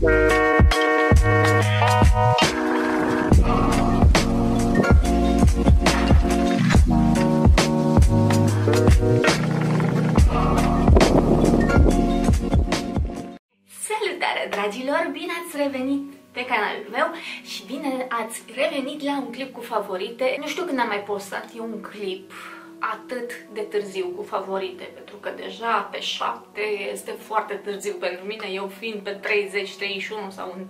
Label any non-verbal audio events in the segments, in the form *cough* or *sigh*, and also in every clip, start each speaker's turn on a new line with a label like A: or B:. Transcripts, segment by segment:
A: Salutare dragilor, bine ați revenit pe canalul meu și bine ați revenit la un clip cu favorite. Nu știu când am mai postat eu un clip atât de târziu cu favorite, pentru că deja pe 7 este foarte târziu pentru mine, eu fiind pe 30, 31 sau 1,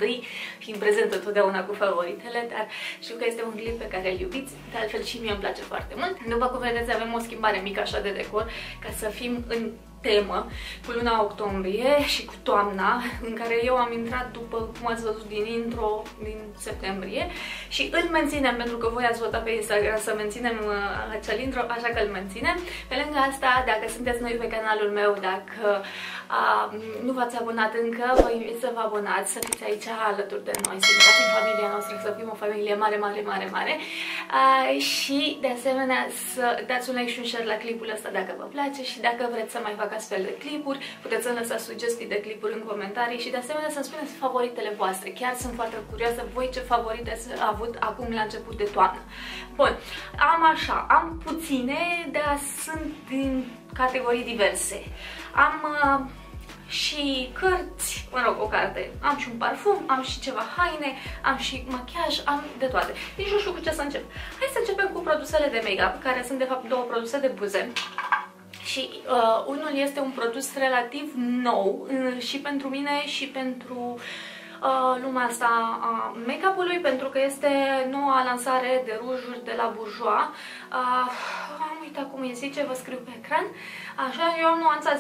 A: fiind prezentă totdeauna cu favoritele, dar știu că este un clip pe care îl iubiți, de altfel și mie îmi place foarte mult. După cum vedeți avem o schimbare mică așa de decor, ca să fim în temă cu luna octombrie și cu toamna, în care eu am intrat după cum ați văzut din intro din septembrie și îl menținem pentru că voi ați votat pe Instagram să menținem uh, acel intro, așa că îl menținem. Pe lângă asta, dacă sunteți noi pe canalul meu, dacă uh, nu v-ați abonat încă, vă invit să vă abonați, să fiți aici alături de noi, să intrați în familia noastră, să fim o familie mare, mare, mare, mare uh, și de asemenea să dați un like și un share la clipul ăsta dacă vă place și dacă vreți să mai fac fac astfel de clipuri, puteți să lăsați sugestii de clipuri în comentarii și de asemenea să-mi spuneți favoritele voastre. Chiar sunt foarte curioasă voi ce favorite ați avut acum la început de toamnă. Bun, am așa, am puține, dar sunt din categorii diverse. Am uh, și cărți, mă rog, o carte, am și un parfum, am și ceva haine, am și machiaj, am de toate. Nici nu știu cu ce să încep. Hai să începem cu produsele de make-up, care sunt de fapt două produse de buze și uh, unul este un produs relativ nou uh, și pentru mine și pentru uh, lumea asta a make-up-ului pentru că este noua lansare de rujuri de la Bourjois. Uh, am uitat cum îi zice, vă scriu pe ecran. Așa, eu am nuanța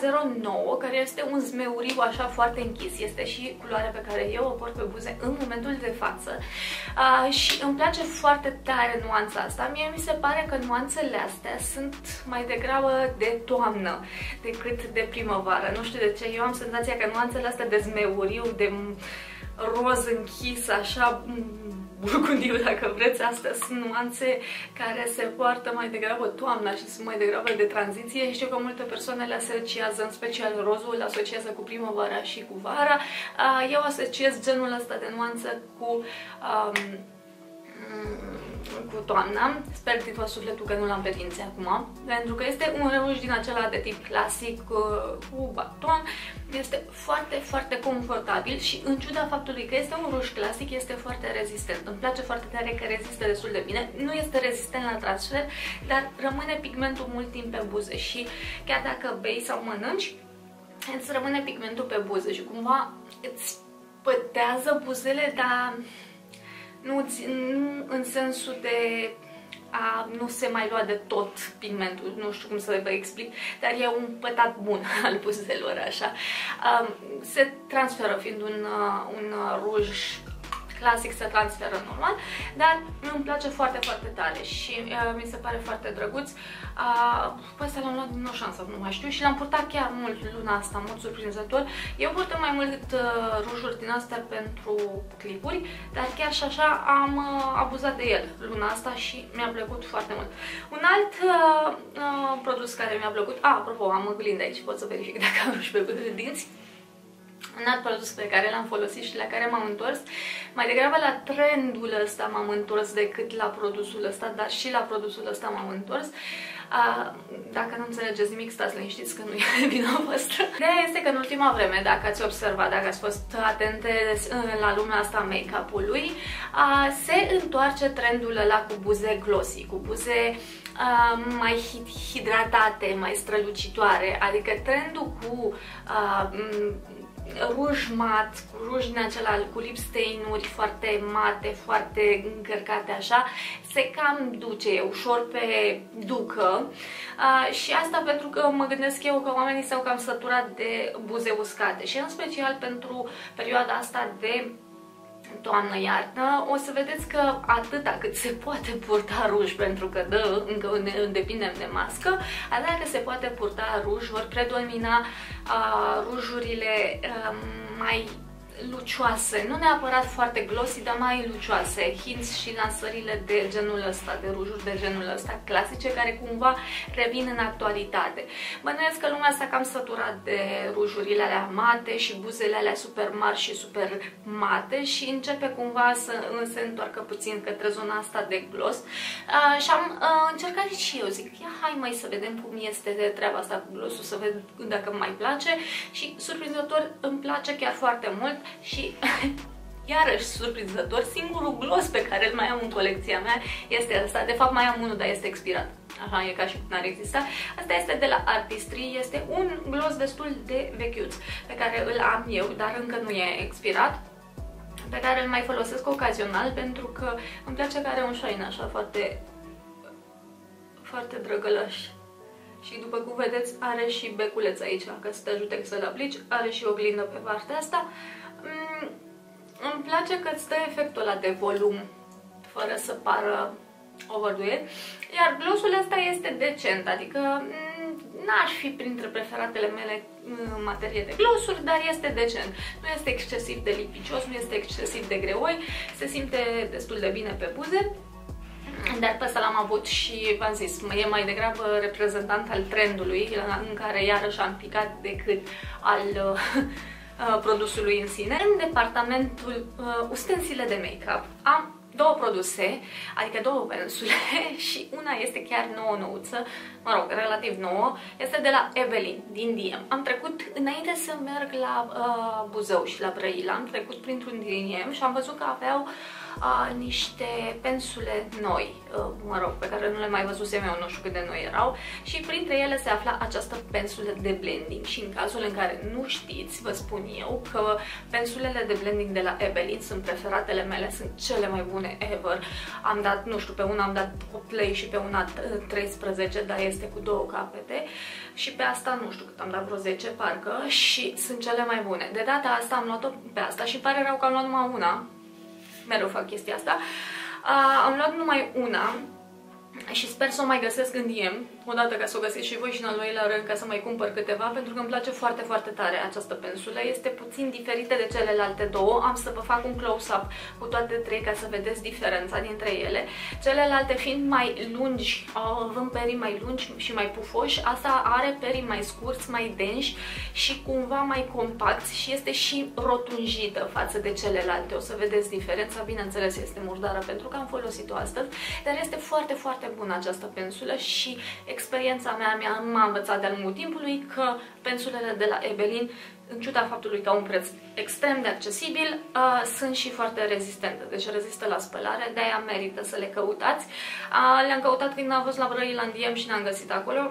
A: 09, care este un zmeuriu așa foarte închis. Este și culoarea pe care eu o port pe buze în momentul de față. Uh, și îmi place foarte tare nuanța asta. Mie mi se pare că nuanțele astea sunt mai degrabă de toamnă decât de primăvară. Nu știu de ce, eu am senzația că nuanțele astea de zmeuriu, de roz închis, așa burgundiu, dacă vreți, astea sunt nuanțe care se poartă mai degrabă toamna și sunt mai degrabă de tranziție. Știu că multe persoane le asociază, în special rozul, le asociază cu primăvara și cu vara. Eu asociez genul ăsta de nuanță cu um, cu toamna. Sper din tot sufletul că nu l-am pe dinți acum, pentru că este un ruj din acela de tip clasic cu baton. Este foarte, foarte confortabil și în ciuda faptului că este un ruj clasic, este foarte rezistent. Îmi place foarte tare că rezistă destul de bine. Nu este rezistent la transfer, dar rămâne pigmentul mult timp pe buze și chiar dacă bei sau mănânci, îți rămâne pigmentul pe buze și cumva îți pătează buzele, dar nu, nu în sensul de a nu se mai lua de tot pigmentul, nu știu cum să vă explic, dar e un pătat bun *laughs* al buzelor, așa. Um, se transferă fiind un, uh, un ruj clasic se transferă normal, dar îmi place foarte, foarte tare și uh, mi se pare foarte drăguț. Uh, pe ăsta l-am luat din o șansă, nu mai știu, și l-am purtat chiar mult luna asta, mult surprinzător. Eu purtăm mai mult uh, rujuri din astea pentru clipuri, dar chiar și așa am uh, abuzat de el luna asta și mi-a plăcut foarte mult. Un alt uh, uh, produs care mi-a plăcut, a, apropo, am oglindă aici, pot să verific *laughs* dacă am ruși pe dinți, un alt produs pe care l-am folosit și la care m-am întors. Mai degrabă la trendul ăsta m-am întors decât la produsul ăsta, dar și la produsul ăsta m-am întors. A, dacă nu înțelegeți nimic, stați liniștiți că nu e *laughs* vina voastră. Ideea este că în ultima vreme, dacă ați observat, dacă ați fost atente la lumea asta make-up-ului, se întoarce trendul ăla cu buze glossy, cu buze uh, mai hidratate, mai strălucitoare, adică trendul cu uh, ruj mat, cu ruj din acela cu lipstain-uri foarte mate, foarte încărcate așa, se cam duce ușor pe ducă. Uh, și asta pentru că mă gândesc eu că oamenii s-au cam săturat de buze uscate. Și în special pentru perioada asta de toamnă-iarnă, o să vedeți că atâta cât se poate purta ruj, pentru că dă, încă ne depindem de mască, atâta cât se poate purta ruj, vor predomina uh, rujurile uh, mai lucioase, nu neapărat foarte glossy, dar mai lucioase, hints și lansările de genul ăsta, de rujuri de genul ăsta clasice, care cumva revin în actualitate. Bănuiesc că lumea asta cam săturat de rujurile alea mate și buzele alea super mari și super mate și începe cumva să se întoarcă puțin către zona asta de gloss. Uh, și am uh, încercat și eu, zic, ia hai mai să vedem cum este de treaba asta cu glossul, să vedem dacă mai place și surprinzător îmi place chiar foarte mult și *laughs* iarăși surprinzător, singurul gloss pe care îl mai am în colecția mea este ăsta. De fapt mai am unul, dar este expirat. Așa, e ca și cum n-ar exista. Asta este de la Artistry, este un gloss destul de vechiuț pe care îl am eu, dar încă nu e expirat pe care îl mai folosesc ocazional pentru că îmi place că are un shine așa foarte foarte drăgălaș. Și după cum vedeți, are și beculeț aici, ca să te ajute să-l aplici. Are și oglindă pe partea asta. Mm, îmi place că îți dă efectul ăla de volum, fără să pară overduet. Iar glossul ăsta este decent, adică mm, n-aș fi printre preferatele mele în materie de glossuri, dar este decent. Nu este excesiv de lipicios, nu este excesiv de greoi, se simte destul de bine pe buze. Dar pe ăsta l-am avut și, v-am zis, e mai degrabă reprezentant al trendului, în care iarăși am picat decât al *laughs* uh, produsului în sine. În departamentul uh, ustensile de make-up am două produse, adică două pensule *laughs* și una este chiar nouă nouță, mă rog, relativ nouă, este de la Evelyn din Diem. Am trecut, înainte să merg la uh, Buzău și la Brăila, am trecut printr-un din Diem și am văzut că aveau uh, uh, niște pensule noi, uh, mă rog, pe care nu le mai văzusem eu, nu știu cât de noi erau, și printre ele se afla această pensulă de blending și în cazul în care nu știți, vă spun eu că pensulele de blending de la Ebelin sunt preferatele mele, sunt cele mai bune ever. Am dat, nu știu, pe una am dat 8 lei și pe una 13, dar este cu două capete și pe asta nu știu cât am dat vreo 10 parcă și sunt cele mai bune. De data asta am luat-o pe asta și pare rău că am luat numai una, mereu fac chestia asta. Uh, am luat numai una și sper să o mai găsesc în DM, odată ca să o găsiți și voi și în al doilea rând ca să mai cumpăr câteva, pentru că îmi place foarte, foarte tare această pensulă. Este puțin diferită de celelalte două, am să vă fac un close-up cu toate trei ca să vedeți diferența dintre ele. Celelalte fiind mai lungi, având perii mai lungi și mai pufoși, asta are perii mai scurți, mai denși și cumva mai compacti și este și rotunjită față de celelalte. O să vedeți diferența, bineînțeles este murdară pentru că am folosit-o astăzi, dar este foarte, foarte bună această pensulă și experiența mea m-a învățat de-a lungul timpului că pensulele de la Ebelin, în ciuda faptului că au un preț extrem de accesibil, uh, sunt și foarte rezistente, deci rezistă la spălare, de-aia merită să le căutați. Uh, Le-am căutat când am fost la Brăilandiem și n-am găsit acolo,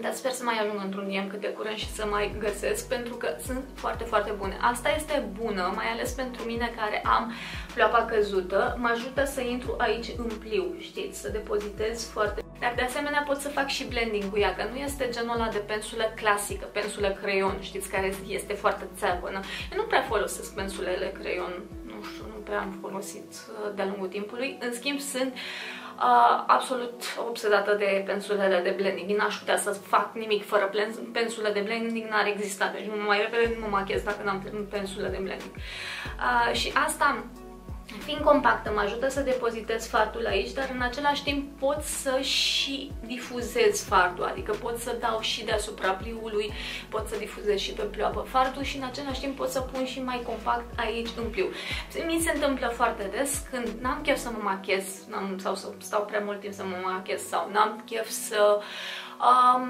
A: dar sper să mai ajung într-un DM cât de curând și să mai găsesc, pentru că sunt foarte, foarte bune. Asta este bună, mai ales pentru mine care am ploapa căzută. Mă ajută să intru aici în pliu, știți, să depozitez foarte... Dar de asemenea pot să fac și blending cu ea, că nu este genul ăla de pensulă clasică, pensulă creion, știți, care este foarte țeapănă. Eu nu prea folosesc pensulele creion, nu știu, nu prea am folosit uh, de-a lungul timpului. În schimb, sunt uh, absolut obsedată de pensulele de blending. N-aș putea să fac nimic fără pensule de blending, n-ar exista. Deci mai repede nu mă machez dacă n-am pensule de blending. Uh, și asta Fiind compactă, mă ajută să depozitez fartul aici, dar în același timp pot să și difuzez fartul, adică pot să dau și deasupra pliului, pot să difuzez și pe pleoapă fartul și în același timp pot să pun și mai compact aici în pliu. Mi se întâmplă foarte des când n-am chef să mă machez sau să stau prea mult timp să mă machez sau n-am chef să uh, um,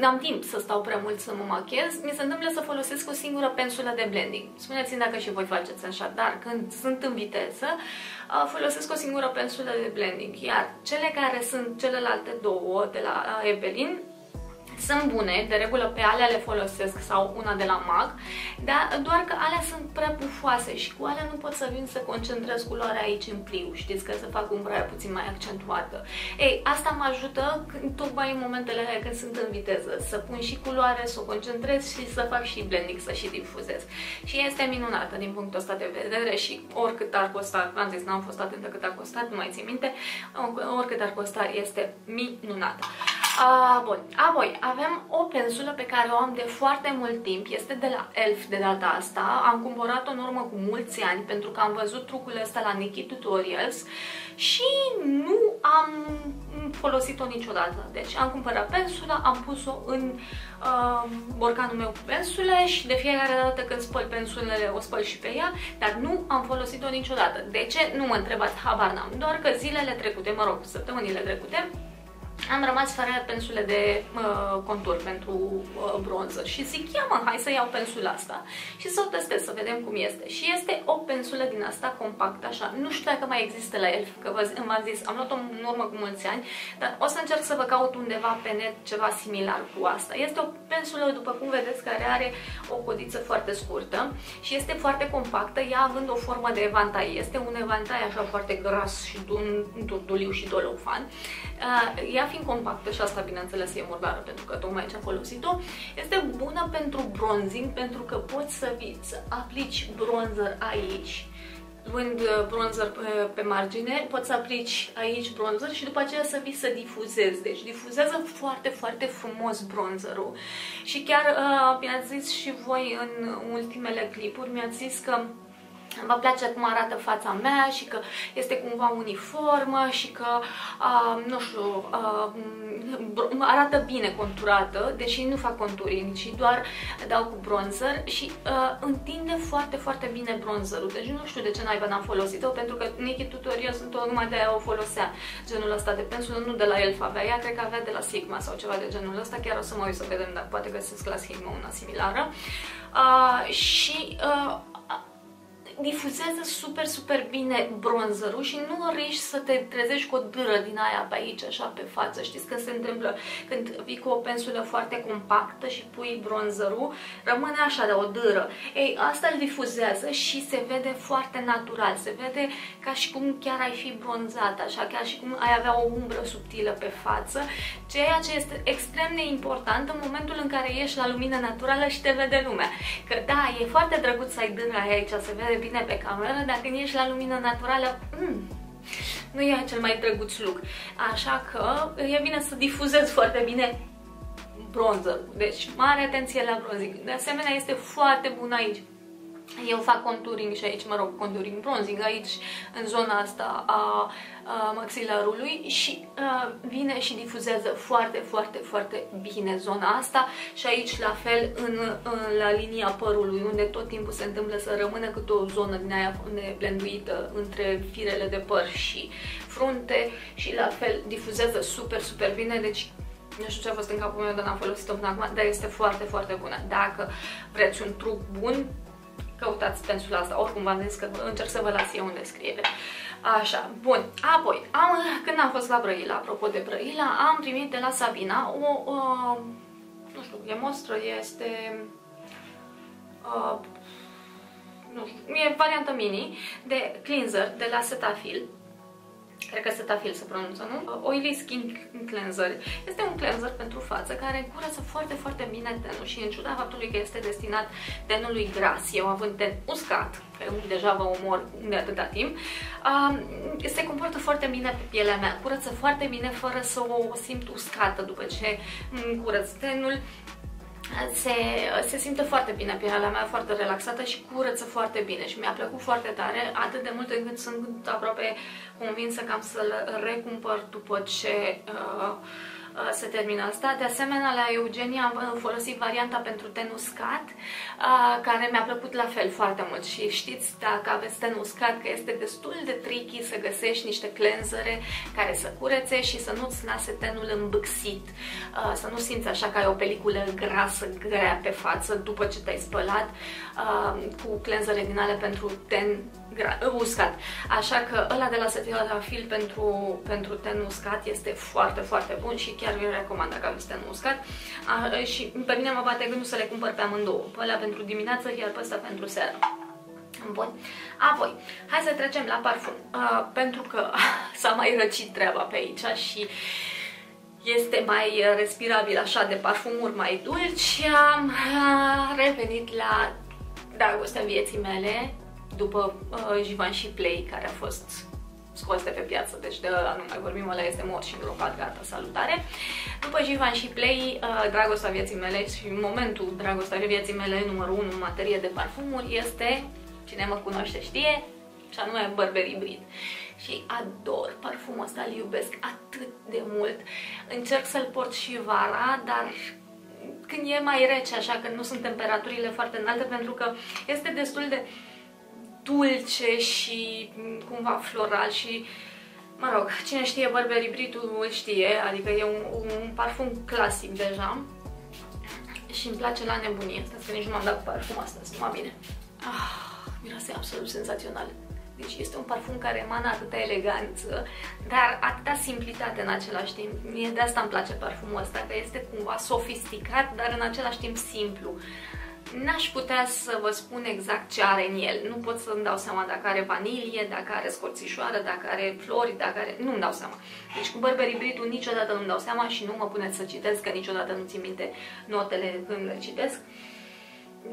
A: n-am timp să stau prea mult să mă machez, mi se întâmplă să folosesc o singură pensulă de blending. Spuneți-mi dacă și voi faceți așa, dar când sunt în viteză, uh, folosesc o singură pensulă de blending, iar cele care sunt celelalte două de la uh, Evelyn, sunt bune, de regulă pe alea le folosesc sau una de la MAC, dar doar că alea sunt prea pufoase și cu alea nu pot să vin să concentrez culoarea aici în pliu, știți, că să fac umbra puțin mai accentuată. Ei, asta mă ajută tocmai în momentele alea când sunt în viteză, să pun și culoare, să o concentrez și să fac și blending, să și difuzez. Și este minunată din punctul ăsta de vedere și oricât ar costa, am zis, n-am fost atentă cât a costat, nu mai țin minte, oricât ar costa, este minunată. Uh, bun, apoi avem o pensulă pe care o am de foarte mult timp, este de la ELF de data asta, am cumpărat-o în urmă cu mulți ani pentru că am văzut trucul ăsta la Nikki Tutorials și nu am folosit-o niciodată. Deci am cumpărat pensula, am pus-o în uh, borcanul meu cu pensule și de fiecare dată când spăl pensulele o spăl și pe ea, dar nu am folosit-o niciodată. De ce? Nu mă întrebați, habar n-am. Doar că zilele trecute, mă rog, săptămânile trecute, am rămas fără pensule de uh, contur pentru uh, bronză și zic, ia mă, hai să iau pensula asta și să o testez, să vedem cum este. Și este o pensulă din asta compactă, așa, nu știu dacă mai există la el, că v-am zis, am luat-o în urmă cu mulți ani, dar o să încerc să vă caut undeva pe net ceva similar cu asta. Este o pensulă, după cum vedeți, care are o codiță foarte scurtă și este foarte compactă, ea având o formă de evantai. Este un evantai așa foarte gras și un durduliu și dolofan. Uh, ea fiind compactă și asta bineînțeles e murdară pentru că tocmai ce am folosit-o, este bună pentru bronzing pentru că poți să, vii, să aplici bronzer aici luând uh, bronzer pe, pe margine, poți să aplici aici bronzer și după aceea să vii să difuzezi. Deci difuzează foarte, foarte frumos bronzerul. Și chiar, uh, bine ați zis și voi în ultimele clipuri, mi-ați zis că Vă place cum arată fața mea și că este cumva uniformă și că, uh, nu știu, uh, arată bine conturată, deși nu fac conturing, ci doar dau cu bronzer și uh, întinde foarte, foarte bine bronzerul. Deci nu știu de ce naiba n-am folosit-o, pentru că Nikki Tutorial sunt numai de aia o folosea genul ăsta de pensul, nu de la Elf avea, ea cred că avea de la Sigma sau ceva de genul ăsta, chiar o să mă uit să vedem dacă poate găsesc la Sigma una similară. Uh, și uh, difuzează super, super bine bronzerul și nu riști să te trezești cu o dâră din aia pe aici, așa pe față. Știți că se întâmplă când vii cu o pensulă foarte compactă și pui bronzerul, rămâne așa de o dâră. Ei, asta îl difuzează și se vede foarte natural, se vede ca și cum chiar ai fi bronzat, așa, ca și cum ai avea o umbră subtilă pe față, ceea ce este extrem de important în momentul în care ieși la lumină naturală și te vede lumea. Că da, e foarte drăguț să ai dâra aici, se vede bine pe cameră, dar când ești la lumină naturală, mm, nu e cel mai drăguț look. Așa că e bine să difuzezi foarte bine bronzer. Deci, mare atenție la bronzing. De asemenea, este foarte bun aici eu fac conturing și aici, mă rog, conturing bronzing aici, în zona asta a, a maxilarului și a, vine și difuzează foarte, foarte, foarte bine zona asta și aici la fel în, în, la linia părului, unde tot timpul se întâmplă să rămână câte o zonă din aia neblenduită între firele de păr și frunte și la fel difuzează super, super bine, deci nu știu ce a fost în capul meu, dar n-am folosit-o până acum, dar este foarte, foarte bună. Dacă vreți un truc bun, căutați pensula asta. Oricum v-am zis că încerc să vă las eu în descriere. Așa, bun. Apoi, am, când am fost la Brăila, apropo de Brăila, am primit de la Sabina o, o nu știu, e mostră, este... Uh, nu știu, e variantă mini de cleanser de la Cetaphil cred că Cetaphil se pronunță, nu? Oily Skin Cleanser. Este un cleanser pentru față care curăță foarte, foarte bine tenul și în ciuda faptului că este destinat tenului gras, eu având ten uscat, că deja vă omor de atâta timp, se comportă foarte bine pe pielea mea, curăță foarte bine fără să o simt uscată după ce curăț tenul se, se simte foarte bine. Pielea mea, foarte relaxată și curăță foarte bine și mi-a plăcut foarte tare, atât de mult încât sunt aproape convinsă că am să-l recompăr după ce uh, Uh, se termină asta. De asemenea, la Eugenia am uh, folosit varianta pentru ten uscat, uh, care mi-a plăcut la fel foarte mult și știți, dacă aveți ten uscat, că este destul de tricky să găsești niște cleansere care să curețe și să nu-ți lase tenul îmbâxit, să nu simți așa că ai o peliculă grasă, grea pe față după ce te-ai spălat, cu cleansere din ale pentru ten uscat. Așa că ăla de la Cetaphil pentru, pentru ten uscat este foarte, foarte bun și chiar vi-l recomand dacă aveți ten uscat. A, și pe mine mă bate gândul să le cumpăr pe amândouă. Pe ăla pentru dimineață, iar pe ăsta pentru seară. Bun. Apoi, hai să trecem la parfum. Uh, pentru că *laughs* s-a mai răcit treaba pe aici și este mai respirabil așa de parfumuri mai dulci, am revenit la dragostea vieții mele, după uh, Givenchy Play, care a fost scos de pe piață, deci de ăla nu mai vorbim, ăla este mort și îngropat, gata, salutare. După Jivan și Play, uh, dragostea vieții mele și în momentul dragostea vieții mele, numărul 1 în materie de parfumuri este, cine mă cunoaște știe, și anume Burberry Brit. Și ador parfumul ăsta, îl iubesc atât de mult. Încerc să-l port și vara, dar când e mai rece, așa, când nu sunt temperaturile foarte înalte, pentru că este destul de dulce și cumva floral și mă rog, cine știe Burberry Britul îl știe, adică e un, un parfum clasic deja și îmi place la nebunie. Stați că nici nu m-am dat cu parfum astăzi, numai bine. Ah, miroase absolut senzațional. Deci este un parfum care emană atâta eleganță, dar atâta simplitate în același timp. Mie de asta îmi place parfumul ăsta, că este cumva sofisticat, dar în același timp simplu. N-aș putea să vă spun exact ce are în el. Nu pot să-mi dau seama dacă are vanilie, dacă are scorțișoară, dacă are flori, dacă are... Nu-mi dau seama. Deci cu Burberry Britul niciodată nu-mi dau seama și nu mă puneți să citesc, că niciodată nu țin minte notele când le citesc.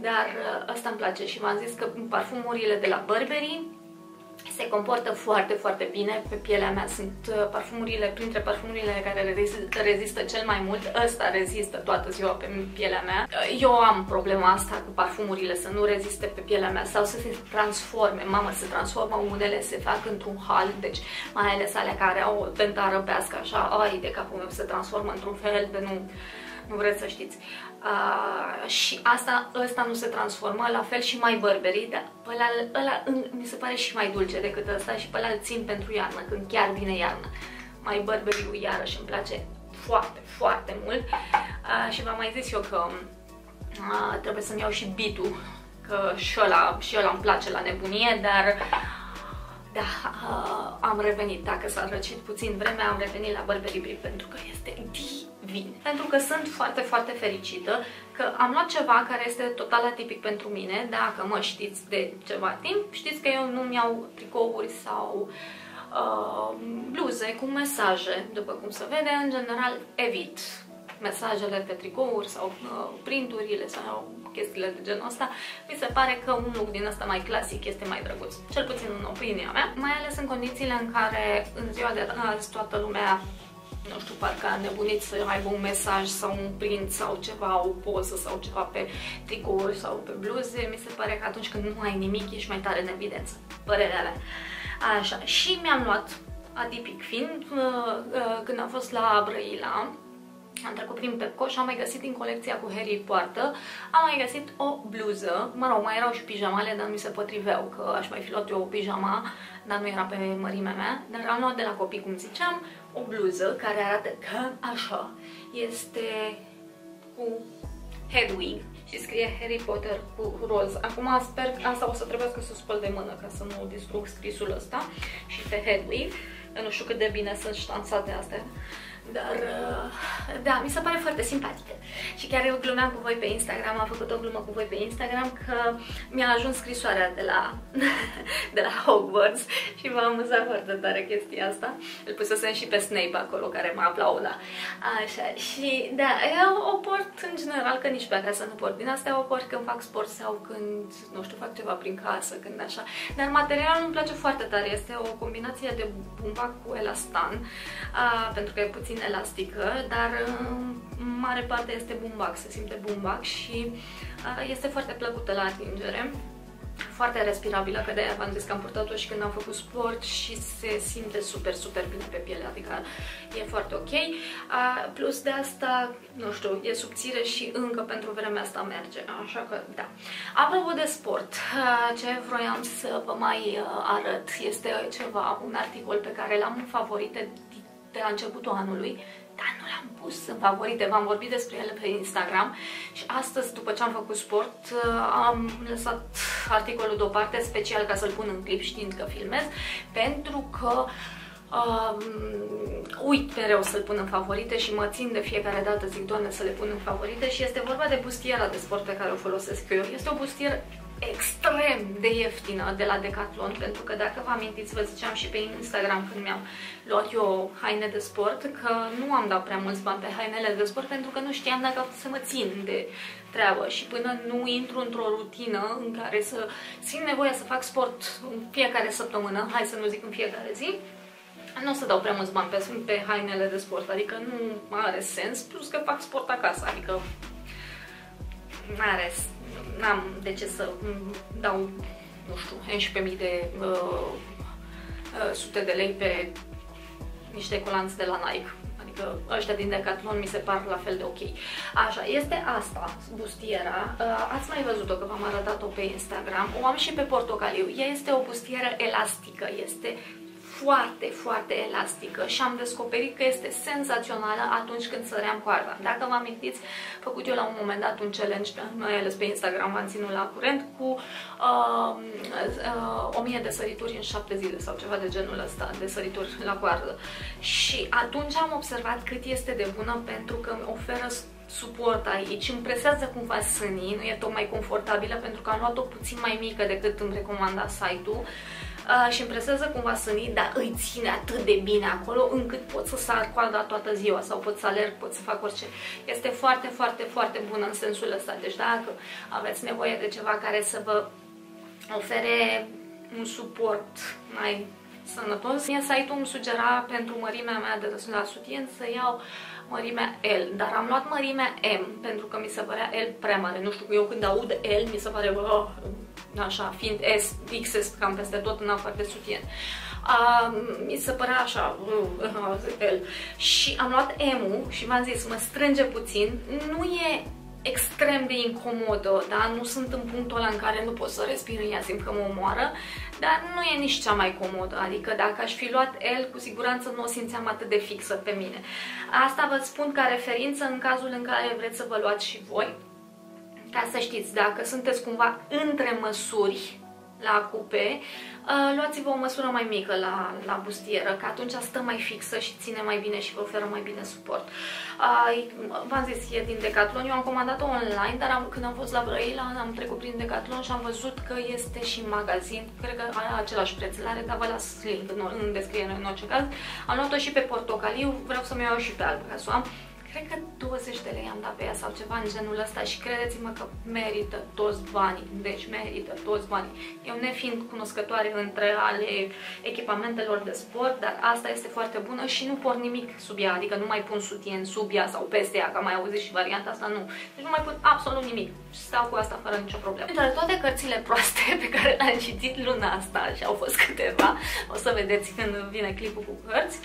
A: Dar ă, asta îmi place și v-am zis că parfumurile de la Burberry se comportă foarte, foarte bine pe pielea mea. Sunt uh, parfumurile, printre parfumurile care rezistă cel mai mult. Ăsta rezistă toată ziua pe pielea mea. Uh, eu am problema asta cu parfumurile, să nu reziste pe pielea mea sau să se transforme. Mamă, se transformă, unele se fac într-un hal, deci mai ales alea care au o tentară pească așa, ai de capul meu, se transformă într-un fel de nu nu vreți să știți. Uh, și asta, ăsta nu se transformă, la fel și mai Burberry, dar ăla, ăla mi se pare și mai dulce decât ăsta și pe ăla îl țin pentru iarnă, când chiar vine iarnă. Mai Burberry-ul iarăși îmi place foarte, foarte mult uh, și v-am mai zis eu că uh, trebuie să-mi iau și bitul, că și ăla, și ăla îmi place la nebunie, dar da, uh, am revenit, dacă s-a răcit puțin vremea, am revenit la Burberry Brie pentru că este divin. Pentru că sunt foarte, foarte fericită că am luat ceva care este total atipic pentru mine. Dacă mă știți de ceva timp, știți că eu nu-mi iau tricouri sau uh, bluze cu mesaje, după cum se vede, în general evit mesajele pe tricouri sau uh, printurile sau chestiile de genul ăsta, mi se pare că un look din ăsta mai clasic este mai drăguț, cel puțin în opinia mea, mai ales în condițiile în care în ziua de azi toată lumea nu știu, parcă a nebunit să aibă un mesaj sau un print sau ceva, o poză sau ceva pe tricouri sau pe bluze, mi se pare că atunci când nu ai nimic ești mai tare în evidență, părerea mea. Așa, și mi-am luat, adipic fiind, uh, uh, când am fost la Brăila, am trecut prin Pepco și am mai găsit din colecția cu Harry poartă, am mai găsit o bluză, mă rog, mai erau și pijamale, dar nu mi se potriveau, că aș mai fi luat eu o pijama, dar nu era pe mărimea mea, dar am luat de la copii, cum ziceam, o bluză care arată cam așa, este cu Hedwig și scrie Harry Potter cu roz. Acum sper că asta o să trebuiască să spăl de mână ca să nu distrug scrisul ăsta și pe Hedwig. Nu știu cât de bine sunt ștansate astea. Dar, uh, da, mi se pare foarte simpatică. Și chiar eu glumeam cu voi pe Instagram, am făcut o glumă cu voi pe Instagram că mi-a ajuns scrisoarea de la, *laughs* de la Hogwarts și m-a amuzat foarte tare chestia asta. Îl pusesem și pe Snape acolo, care mă aplauda. Așa, și da, eu o port în general, că nici pe acasă nu port din astea, o port când fac sport sau când, nu știu, fac ceva prin casă, când așa. Dar materialul îmi place foarte tare, este o combinație de bumbac cu elastan, uh, pentru că e puțin elastică, dar în mare parte este bumbac, se simte bumbac și este foarte plăcută la atingere foarte respirabilă, că de-aia v-am zis că am purtat-o și când am făcut sport și se simte super, super bine pe piele, adică e foarte ok. Uh, plus de asta, nu știu, e subțire și încă pentru vremea asta merge, așa că da. Apropo de sport, uh, ce vroiam să vă mai uh, arăt este ceva, un articol pe care l-am în favorite de la începutul anului, dar nu l-am pus în favorite, v-am vorbit despre ele pe Instagram și astăzi, după ce am făcut sport, am lăsat articolul deoparte special ca să-l pun în clip știind că filmez, pentru că Um, uit mereu să-l pun în favorite și mă țin de fiecare dată, zic, doamne, să le pun în favorite și este vorba de bustiera de sport pe care o folosesc eu. Este o bustieră extrem de ieftină de la Decathlon, pentru că dacă vă amintiți, vă ziceam și pe Instagram când mi-am luat eu haine de sport, că nu am dat prea mulți bani pe hainele de sport pentru că nu știam dacă să mă țin de treabă. Și până nu intru într-o rutină în care să simt nevoia să fac sport în fiecare săptămână, hai să nu zic în fiecare zi, nu o să dau prea mulți bani pe, pe hainele de sport, adică nu are sens, plus că fac sport acasă, adică nu are n-am de ce să dau, nu știu, 11.000 de uh, uh, sute de lei pe niște colanți de la Nike. Adică ăștia din Decathlon mi se par la fel de ok. Așa, este asta, bustiera. Uh, ați mai văzut-o că v-am arătat-o pe Instagram. O am și pe portocaliu. Ea este o bustieră elastică, este foarte, foarte elastică și am descoperit că este senzațională atunci când săream coarda. Dacă vă amintiți, făcut eu la un moment dat un challenge, mai ales pe Instagram v-am ținut la curent, cu uh, uh, 1000 de sărituri în 7 zile sau ceva de genul ăsta, de sărituri la coardă. Și atunci am observat cât este de bună pentru că îmi oferă suport aici, îmi presează cumva sânii, nu e tocmai confortabilă pentru că am luat-o puțin mai mică decât îmi recomanda site-ul uh, și îmi presează cumva sânii, dar îi ține atât de bine acolo încât pot să sar coada toată ziua sau pot să alerg, pot să fac orice. Este foarte, foarte, foarte bună în sensul ăsta. Deci dacă aveți nevoie de ceva care să vă ofere un suport mai sănătos, mie site-ul îmi sugera pentru mărimea mea de la sutien să iau mărimea L, dar am luat mărimea M pentru că mi se părea L prea mare. Nu știu, eu când aud L mi se pare oh, așa, fiind S, XS cam peste tot în afară de sutien. Uh, mi se părea așa, uh, uh, L. Și am luat M-ul și v-am zis, mă strânge puțin. Nu e extrem de incomodă, da? Nu sunt în punctul ăla în care nu pot să respir în ea, simt că mă omoară, dar nu e nici cea mai comodă, adică dacă aș fi luat L, cu siguranță nu o simțeam atât de fixă pe mine. Asta vă spun ca referință în cazul în care vreți să vă luați și voi, ca să știți, dacă sunteți cumva între măsuri la cupe, uh, luați-vă o măsură mai mică la, la bustieră, că atunci stă mai fixă și ține mai bine și vă oferă mai bine suport. Uh, V-am zis, e din Decathlon, eu am comandat-o online, dar am, când am fost la Brăila, am trecut prin Decathlon și am văzut că este și în magazin, cred că are același preț, are, dar vă las link în, în descriere în orice caz. Am luat-o și pe portocaliu, vreau să-mi iau și pe alb ca să o am cred că 20 de lei am dat pe ea sau ceva în genul ăsta și credeți-mă că merită toți banii, deci merită toți banii. Eu nefiind cunoscătoare între ale echipamentelor de sport, dar asta este foarte bună și nu por nimic sub ea, adică nu mai pun sutien sub ea sau peste ea, că am mai auzit și varianta asta, nu. Deci nu mai pun absolut nimic și stau cu asta fără nicio problemă. Între toate cărțile proaste pe care le-am citit luna asta și au fost câteva, o să vedeți când vine clipul cu cărți,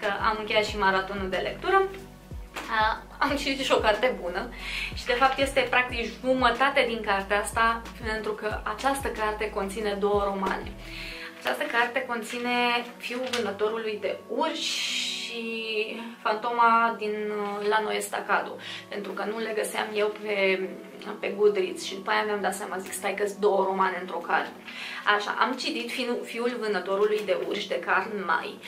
A: că am încheiat și maratonul de lectură, am citit și o carte bună și de fapt este practic jumătate din cartea asta pentru că această carte conține două romane. Această carte conține Fiul vânătorului de urși și Fantoma din La Noi Estacado, pentru că nu le găseam eu pe, pe Goodreads și după aia mi-am dat seama, zic, stai că două romane într-o carte. Așa, am citit Fiul Vânătorului de Urși de Karl May.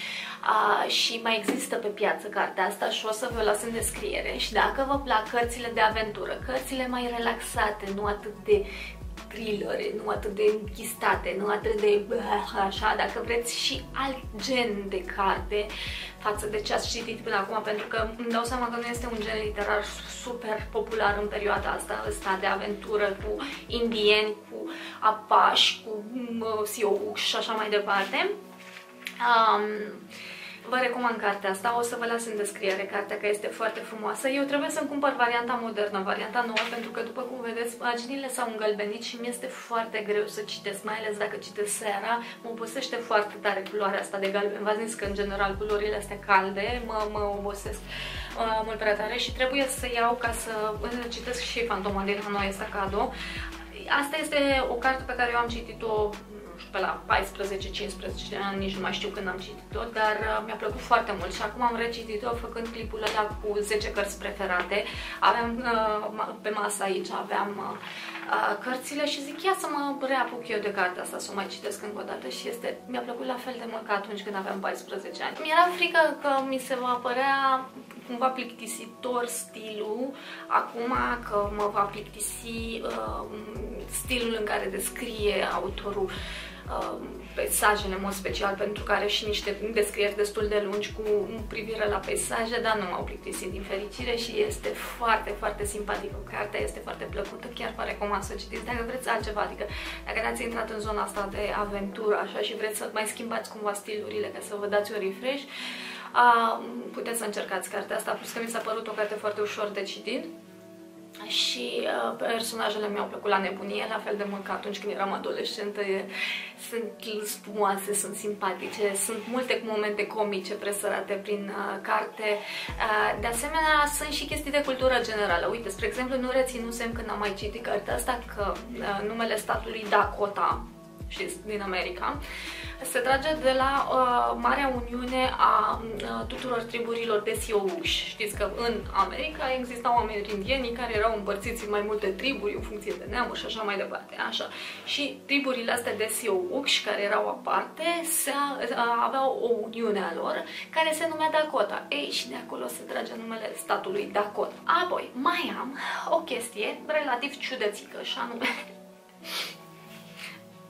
A: Uh, și mai există pe piață cartea asta și o să vă las în descriere. Și dacă vă plac cărțile de aventură, cărțile mai relaxate, nu atât de thrillere, nu atât de închistate, nu atât de așa, dacă vreți și alt gen de carte față de ce ați citit până acum, pentru că îmi dau seama că nu este un gen literar super popular în perioada asta, ăsta de aventură cu indieni, cu apași, cu uh, și așa mai departe. Um, Vă recomand cartea asta, o să vă las în descriere cartea că este foarte frumoasă. Eu trebuie să-mi cumpăr varianta modernă, varianta nouă, pentru că după cum vedeți, paginile s-au îngălbenit și mi-este foarte greu să citesc, mai ales dacă citesc seara, mă obosește foarte tare culoarea asta de galben. V-ați zis că în general culorile astea calde mă, mă obosesc uh, mult prea tare și trebuie să iau ca să uh, citesc și Fantoma din Hanoi Estacado. Asta este o carte pe care eu am citit-o pe la 14-15 ani, nici nu mai știu când am citit-o, dar uh, mi-a plăcut foarte mult și acum am recitit-o făcând clipul ăla cu 10 cărți preferate. Aveam uh, pe masă aici, aveam uh, uh, cărțile și zic, ia să mă reapuc eu de cartea asta, să o mai citesc încă o dată și este, mi-a plăcut la fel de mult ca atunci când aveam 14 ani. Mi-era frică că mi se va apărea cumva plictisitor stilul, acum că mă va plictisi uh, stilul în care descrie autorul uh, peisajele, în mod special, pentru că are și niște descrieri destul de lungi cu privire la peisaje, dar nu m-au plictisit din fericire și este foarte, foarte simpatică. Cartea este foarte plăcută, chiar vă recomand să citiți. Dacă vreți altceva, adică dacă n-ați intrat în zona asta de aventură așa și vreți să mai schimbați cumva stilurile ca să vă dați un refresh, a, puteți să încercați cartea asta, plus că mi s-a părut o carte foarte ușor de citit și uh, personajele mi-au plăcut la nebunie, la fel de mult ca atunci când eram adolescentă. E, sunt spumoase, sunt simpatice, sunt multe momente comice presărate prin uh, carte. Uh, de asemenea, sunt și chestii de cultură generală. Uite, spre exemplu, nu reținusem când am mai citit cartea asta că uh, numele statului Dakota, știți, din America, se trage de la uh, Marea Uniune a uh, tuturor triburilor de siouși. Știți că în America existau amerindienii care erau împărțiți în mai multe triburi în funcție de neamuri și așa mai departe. Așa. Și triburile astea de siouși care erau aparte se, uh, aveau o uniune a lor care se numea Dakota. Ei, și de acolo se trage numele statului Dakota. Apoi, mai am o chestie relativ ciudățică și anume *laughs*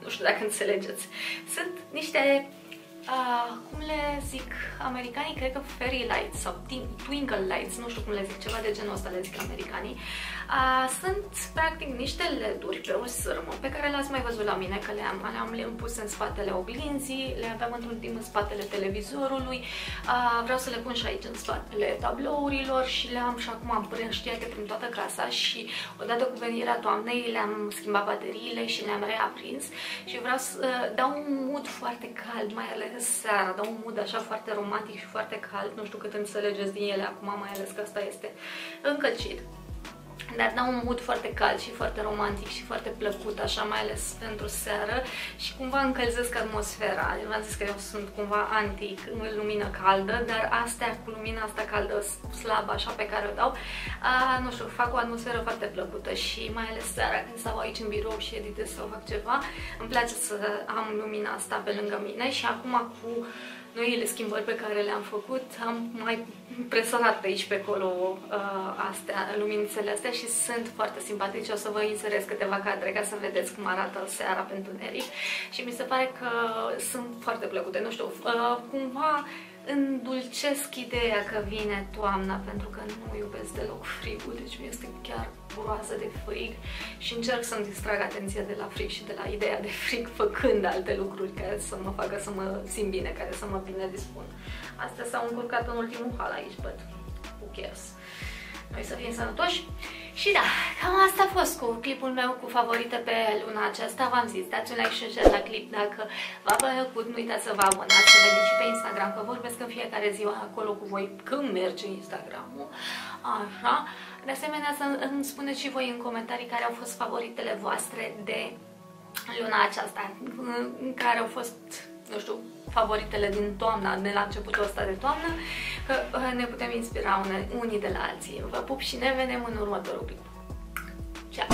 A: nu știu dacă înțelegeți. Sunt niște, uh, cum le zic americanii, cred că fairy lights sau twinkle lights, nu știu cum le zic, ceva de genul ăsta le zic americanii. Uh, sunt practic niște leduri pe o sârmă pe care le-ați mai văzut la mine, că le-am le -am, le -am pus în spatele oglinzii, le aveam într-un timp în spatele televizorului, uh, vreau să le pun și aici în spatele tablourilor și le-am și acum împrăștiate prin toată casa și odată cu venirea toamnei le-am schimbat bateriile și le-am reaprins. Și vreau să uh, dau un mood foarte cald, mai ales seara, dau un mood așa foarte romantic și foarte cald, nu știu cât înțelegeți din ele acum, mai ales că asta este încălcit dar dau un mood foarte cald și foarte romantic și foarte plăcut, așa mai ales pentru seară și cumva încălzesc atmosfera. V-am zis că eu sunt cumva antic în lumină caldă, dar astea cu lumina asta caldă slabă așa pe care o dau, a, nu știu, fac o atmosferă foarte plăcută și mai ales seara când stau aici în birou și editez sau fac ceva, îmi place să am lumina asta pe lângă mine și acum cu noile schimbări pe care le-am făcut, am mai presărat pe aici, pe acolo uh, astea, luminițele astea și sunt foarte simpatice. O să vă inserez câteva cadre ca să vedeți cum arată seara pentru Neric și mi se pare că sunt foarte plăcute. Nu știu, uh, cumva îndulcesc ideea că vine toamna pentru că nu iubesc deloc frigul, deci mi este chiar groază de frig și încerc să-mi distrag atenția de la frig și de la ideea de frig făcând alte lucruri care să mă facă să mă simt bine, care să mă bine dispun. Astea s-au încurcat în ultimul hal aici, but who cares? Noi să fim sănătoși. Și da, cam asta a fost cu clipul meu cu favorite pe luna aceasta. V-am zis, dați un like și un share la clip dacă v-a plăcut. Nu uitați să vă abonați, să vedeți și pe Instagram, că vorbesc în fiecare zi acolo cu voi când merge Instagramul. Așa. De asemenea, să îmi spuneți și voi în comentarii care au fost favoritele voastre de luna aceasta, în care au fost, nu știu, favoritele din toamna, de la începutul ăsta de toamnă, că uh, ne putem inspira unii de la alții. Vă pup și ne vedem în următorul clip. Ciao!